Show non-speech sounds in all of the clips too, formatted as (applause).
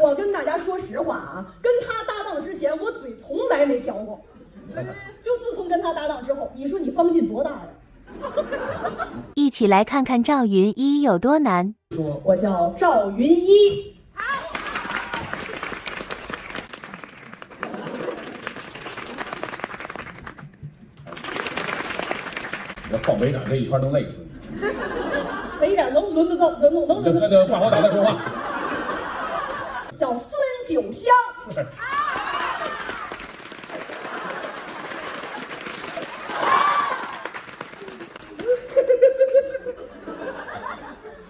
我跟大家说实话啊，跟他搭档之前，我嘴从来没瓢过。(laughs) 就自从跟他搭档之后，你说你方劲多大呀？一起来看看赵云一有多难。说，我叫赵云一。你要放北展这一圈能累死你。北展能轮得到？能能能轮？那那挂好档再说话。叫孙九香。(laughs)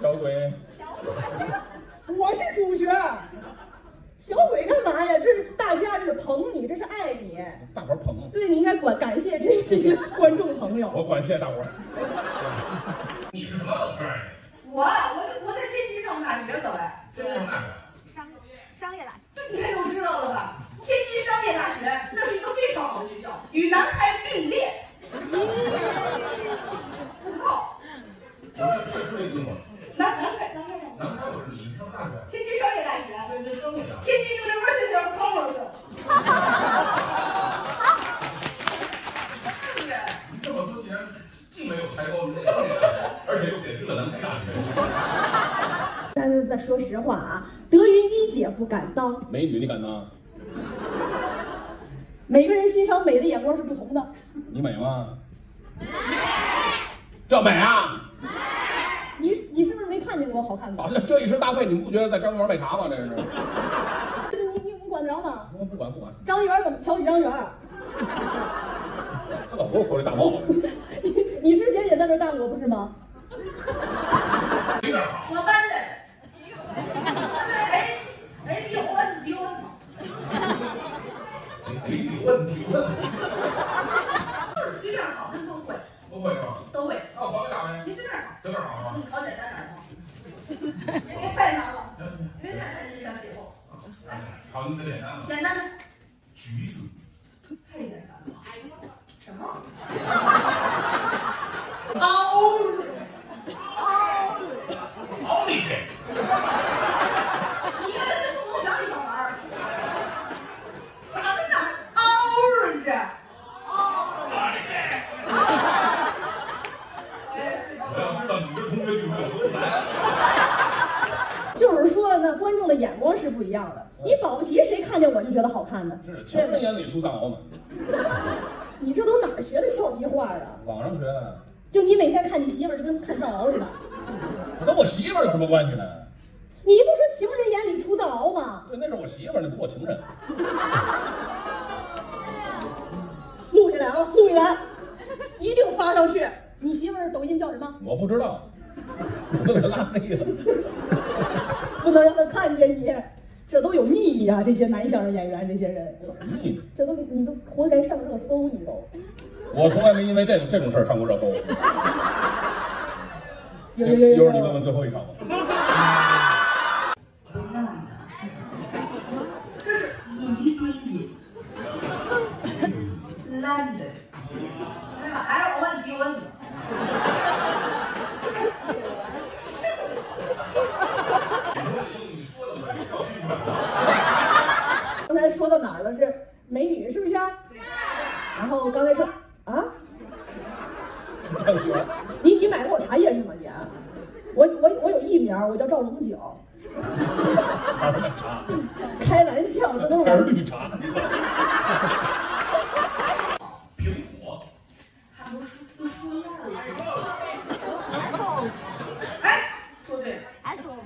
小鬼，我是主角。小鬼干嘛呀？这是大家这是捧你，这是爱你。大伙捧。对，你应该管感谢这这些观众朋友。我感谢大伙。你是什么本科？我我我在天津上大学的哎。天津大学。商商业大学。你看都知道了吧？天津商业大学那是一个非常好的学校，与南开并列。好。就是这说一句话。南南开南开南开我是你上大学。天津商业大学。天津商业大学。天津 University of Commerce。你这么说，竟然既没有抬高商业大学，而且又贬低了南开大学。但是再说实话啊，德云一姐不敢当。美女你敢当？每个人欣赏美的眼光是不同的。你美吗？美。这美啊？好看的？好像这一身搭配，你们不觉得在张园卖茶吗？这是。你你你管得着吗？我不管不管。张园怎么瞧起张园？他老给我活这大帽子。(laughs) 你你之前也在这干过不是吗？我搬的。哎哎，你有问你有问吗？你有问题问。就是随便考，那都会。不会是吧？都会。那我考个啥呗？你随便考。随便考是吧？你考简单点的。别太难了，别太难印象废话。考你个简单的。简单的。橘子。太简单了。什么？嗷！嗷！奥利给！你跟那宋东祥一块玩儿？哪跟哪？嗷！这是。奥利给！我要知道你这同学聚会我都不来。就是说呢，观众的眼光是不一样的。你保不齐谁看见我就觉得好看呢？是，情人眼里出藏獒嘛。(laughs) 你这都哪儿学的俏皮话啊？网上学的。就你每天看你媳妇儿，就跟看藏獒似的。我 (laughs) 跟我媳妇儿有什么关系呢？你不说情人眼里出藏獒吗？对，那是我媳妇儿，那不是我情人。(laughs) 录下来啊，录下来，一定发上去。你媳妇儿抖音叫什么？我不知道，我都给她拉黑了。不能让她看见你，这都有秘密啊！这些男相声演员，这些人，秘密，这都你都活该上热搜，你都。我从来没因为这种这种事儿上过热搜。有有有有。一会儿你问问最后一场吧。这是宜宾音，London。哎呀，还是我问题问你。刚才说到哪儿了？是美女是不是？然后刚才说啊，你你买过我茶叶是吗？你？我我我有艺名，我叫赵开玩笑，这都是绿茶。苹果。他都说都说样了。哎，说对了，iPhone。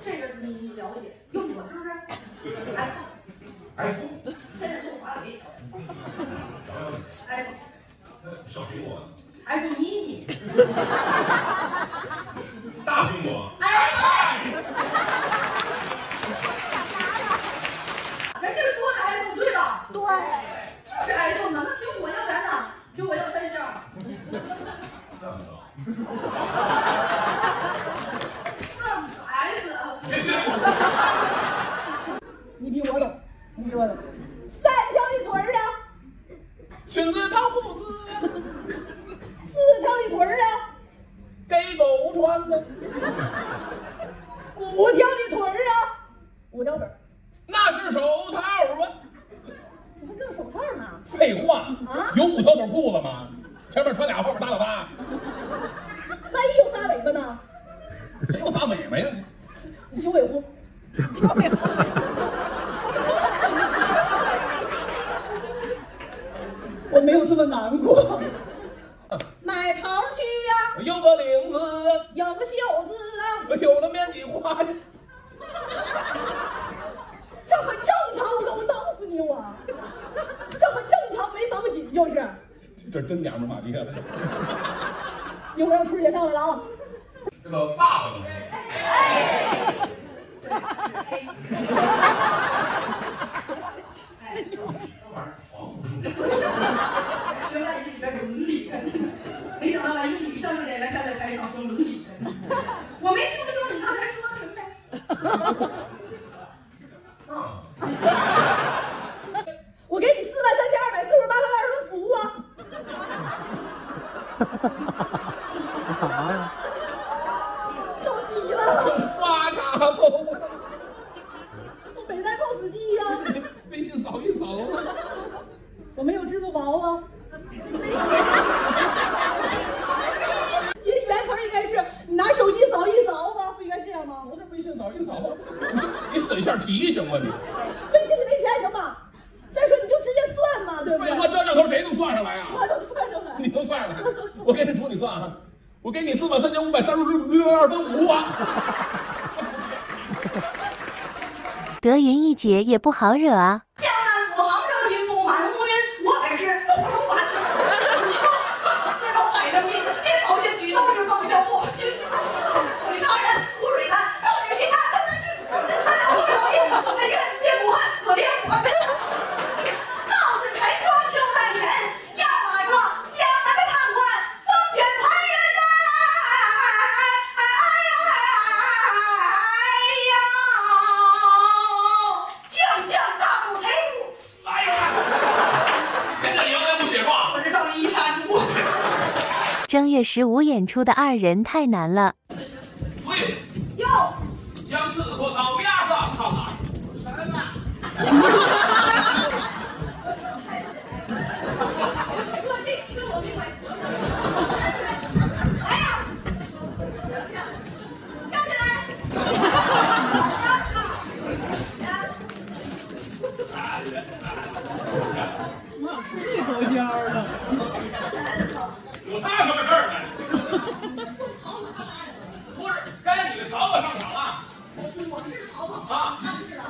这个你了解，用过是不是？iPhone。现在做华为。iPhone。小苹果。iPhone mini。大苹果。iPhone。人家说的 iPhone 对吧？对。就是 iPhone 嘛，那苹果要不然呢？苹果要三星。三个。三个 S。你比我懂，你比我懂。三条的腿儿啊，裙子套裤子，四条的腿儿啊，给狗穿的，五条的的腿儿啊？五脚本。那是手套啊！你还知道手套呢？废话啊有五条腿裤子吗？前面穿俩，后面搭了仨，万一有仨尾巴呢？谁有仨尾巴呀？九 (laughs) 尾狐。我没有这么难过。花的。这很正常，我可不弄死你我。这很正常，没绑紧就是。这真娘们骂爹了。(laughs) 一会儿让春姐上来了啊！这个爸爸呢？哎，(laughs) 这玩意儿防不住。学外语里边有伦理，没想到把英语相声演员站在台上说伦理。我没听说你刚才说什么呀？啊，我给你四万三千二百四十八块二十服务啊！着急了，请刷卡吧，我没带 POS 机呀、微信扫一扫。我没有支付宝啊。(laughs) 原原词儿应该是你拿手机扫一扫吧，不应该这样吗？我这微信扫一扫，你审一下提醒吧你。微信里没钱行吗？再说你就直接算嘛，对不对废？话，这这头谁能算上来啊？我都算上来。你能算上来？我给你出，你算啊！我给你四万三千五百三十二分五啊！德云一姐也不好惹啊。江南府杭州军不满无人，我本是副手管。四周海的民，连保险局都是孟小布。军女杀人，吴蕊兰，赵女巡探，他俩多少年，本人见武汉，可怜我。告诉陈庄邱大臣，要马壮江南的贪官，风卷残忍呐！哎呀，将将大不财路。哎呀，人家娘娘不写话，我这赵一杀猪。正月十五演出的二人太难了。对，哟，(laughs) 这戏跟我没关系。来呀，站起来！有他什么事儿呢？不是，该你的曹操上场了。我是曹操，啊，他不是啊。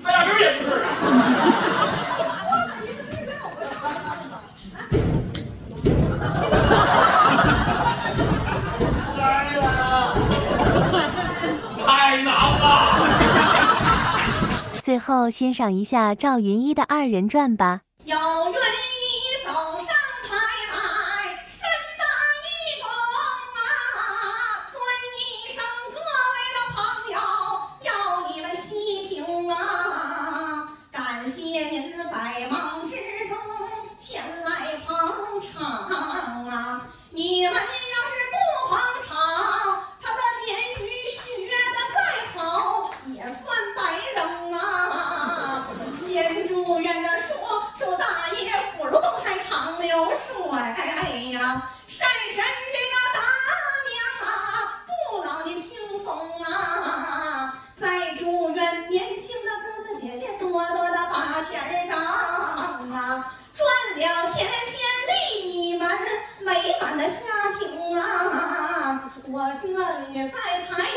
那压根儿也不是啊。太难了。(laughs) 最后欣赏一下赵云一的二人转吧。有愿前来捧场啊，你们要是不捧场，他的言语学的再好，也算白扔啊。先祝愿着说，祝大爷福如东海长流水呀！我听了在。